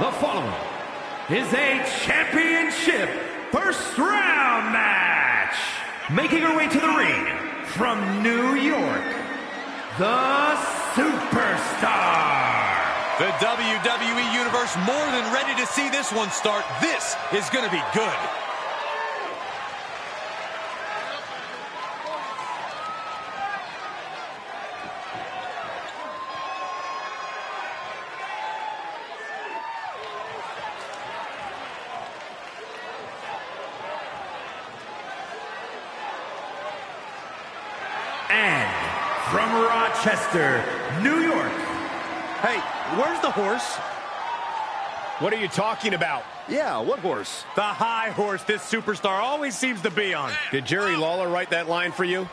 The following is a championship first round match. Making her way to the ring from New York, the Superstar. The WWE Universe more than ready to see this one start. This is going to be good. And from Rochester, New York, Hey, where's the horse? What are you talking about? Yeah, what horse? The high horse this superstar always seems to be on. Did Jerry Lawler write that line for you?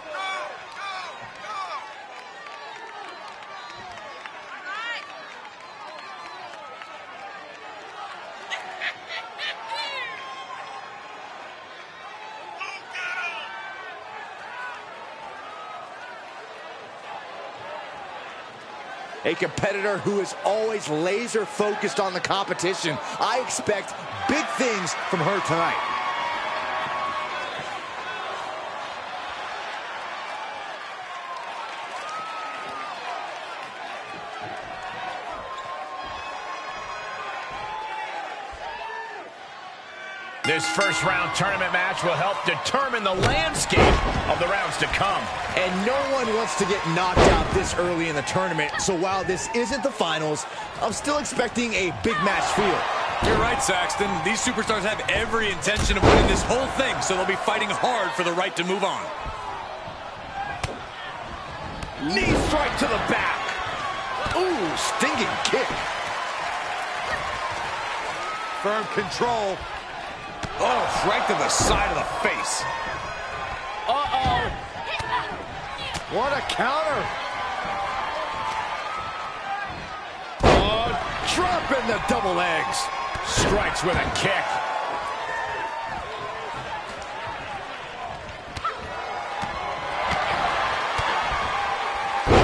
A competitor who is always laser focused on the competition. I expect big things from her tonight. This first round tournament match will help determine the landscape of the rounds to come. And no one wants to get knocked out this early in the tournament. So while this isn't the finals, I'm still expecting a big match feel. You're right, Saxton. These superstars have every intention of winning this whole thing, so they'll be fighting hard for the right to move on. Knee strike to the back. Ooh, stinging kick. Firm control. Oh, right to the side of the face. Uh-oh. What a counter. Oh, dropping the double legs. Strikes with a kick.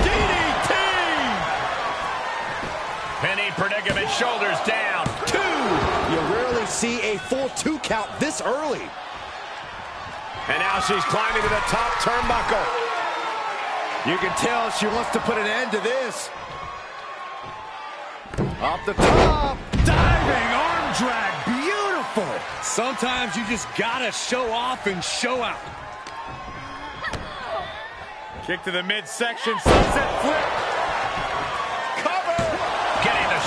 DDT! Penny predicament, shoulders down. Two. You rarely see a full two count this early. And now she's climbing to the top turnbuckle. You can tell she wants to put an end to this. Off the top. Diving arm drag. Beautiful. Sometimes you just gotta show off and show out. Kick to the midsection, sunset flip.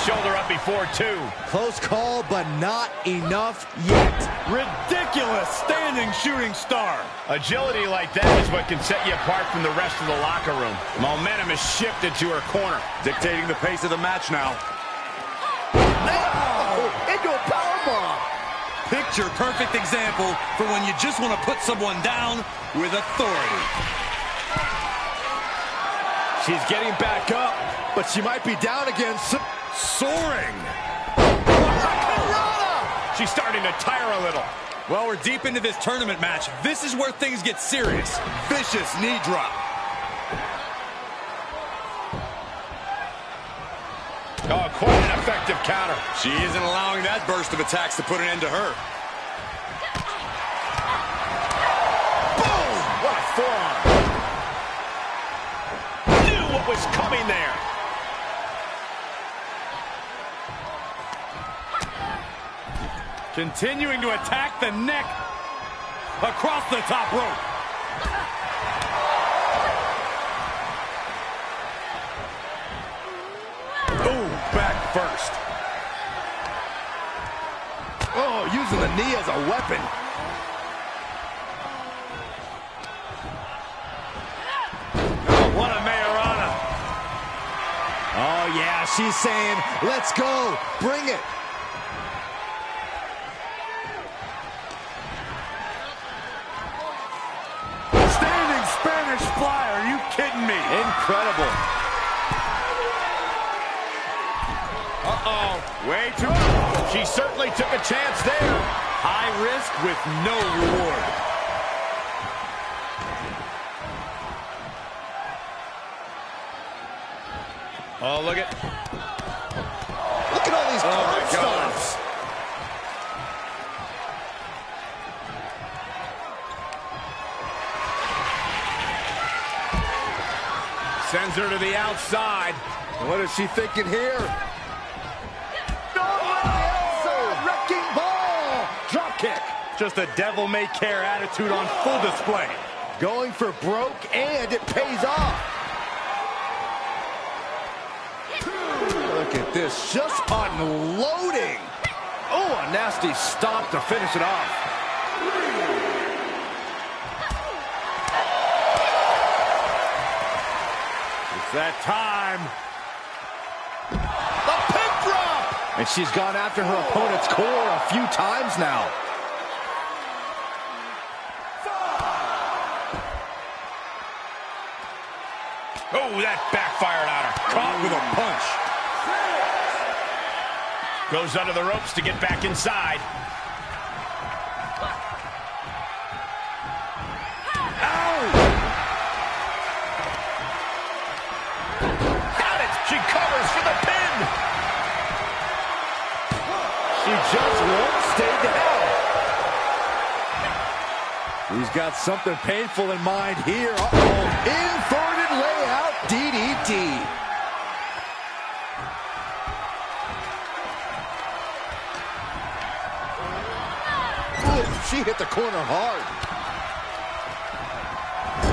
Cover! Getting the shoulder up before two. Close call, but not enough yet. Ridiculous standing shooting star. Agility like that is what can set you apart from the rest of the locker room. Momentum is shifted to her corner. Dictating the pace of the match now. Oh, into a powerbomb. Picture perfect example for when you just want to put someone down with authority. She's getting back up, but she might be down again. So Soaring. She's starting to tire a little. Well, we're deep into this tournament match. This is where things get serious. Vicious knee drop. Oh, quite an effective counter. She isn't allowing that burst of attacks to put an end to her. Boom! What a forearm. Knew what was coming there. Continuing to attack the neck across the top rope. Ooh, back first. Oh, using the knee as a weapon. Oh, what a Mayorana. Oh, yeah, she's saying, let's go. Bring it. Spanish fly. Are you kidding me? Incredible. Uh-oh. Way too... She certainly took a chance there. High risk with no reward. Oh, look at... Look at all these Oh, Sends her to the outside. What is she thinking here? wrecking ball. Drop kick. Just a devil-may-care attitude on full display. Going for broke, and it pays off. Look at this, just unloading. Oh, a nasty stop to finish it off. It's that time. The pin drop! And she's gone after her opponent's core a few times now. Oh, that backfired on her. Caught with a punch. Goes under the ropes to get back inside. Just won't stay down. He's got something painful in mind here. Uh-oh. Inverted layout DDT. Ooh, she hit the corner hard.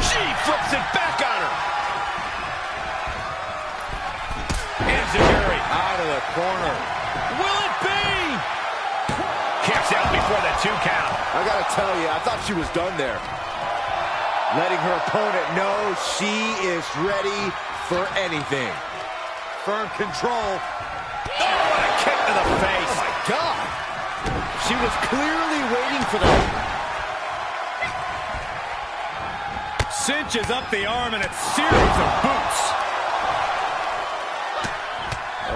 She flips it back on her. Enziguri Out of the corner. Will it be? Kicks out before the two count. I gotta tell you, I thought she was done there. Letting her opponent know she is ready for anything. Firm control. Oh, what a kick to the face. Oh my God! She was clearly waiting for that. Cinches up the arm and a series of boots.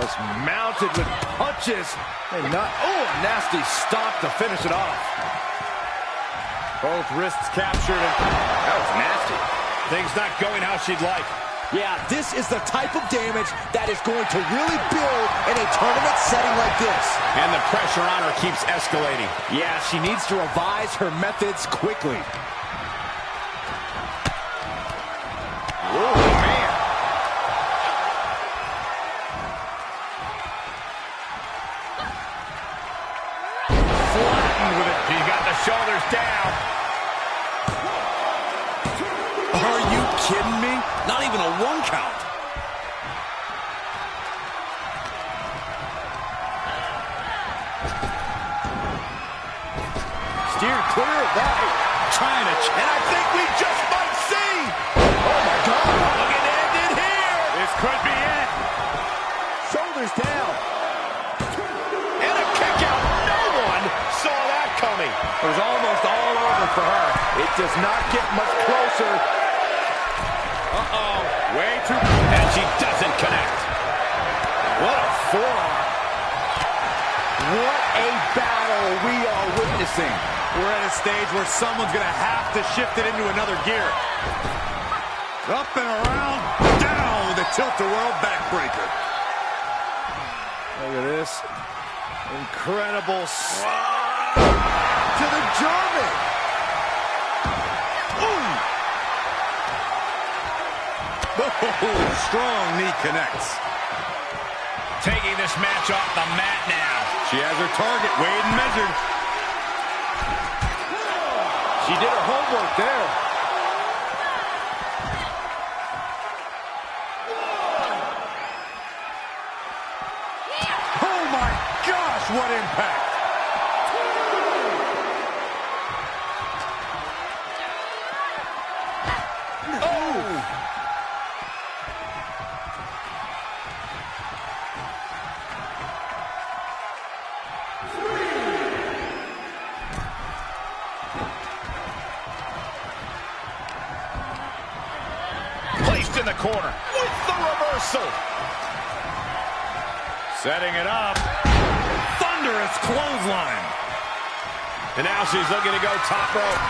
Was mounted with punches and not. Oh, a nasty stop to finish it off. Both wrists captured. And that was nasty. Things not going how she'd like. Yeah, this is the type of damage that is going to really build in a tournament setting like this. And the pressure on her keeps escalating. Yeah, she needs to revise her methods quickly. Not even a one count. Steered clear of that. Trying to... And I think we just might see. Oh, my God. Looking to end it here. This could be it. Shoulders down. And a kick out. No one saw that coming. It was almost all over for her. It does not get much closer. Uh-oh. Way too... And she doesn't connect. What a forearm. What a battle we are witnessing. We're at a stage where someone's going to have to shift it into another gear. Up and around, down with a tilt-a-whirl backbreaker. Look at this. Incredible s- to the German. Strong knee connects. Taking this match off the mat now. She has her target weighed and measured. She did her homework there. Oh my gosh, what impact! In the corner with the reversal. Setting it up. Thunderous clothesline. And now she's looking to go top rope.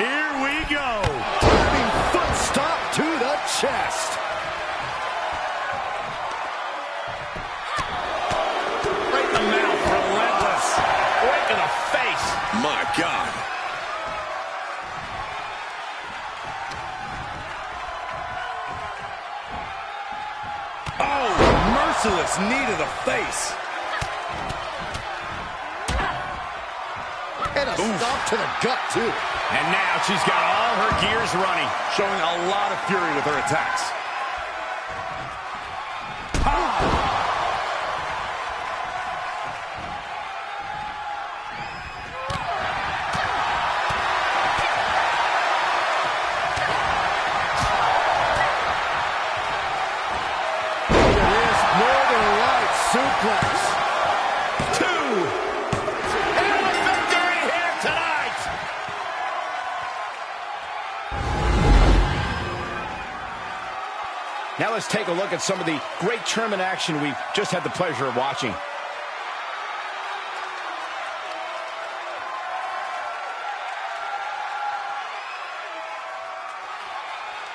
Here we go. Diving foot stop to the chest. Right in the mouth. Relentless. Right to the face. My God. Merciless knee to the face. And a Oof. stop to the gut, too. And now she's got all her gears running. Showing a lot of fury with her attacks. Let's take a look at some of the great tournament action we've just had the pleasure of watching.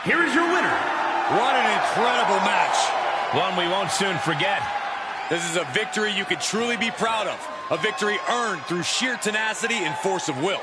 Here is your winner. What an incredible match. One we won't soon forget. This is a victory you could truly be proud of. A victory earned through sheer tenacity and force of will.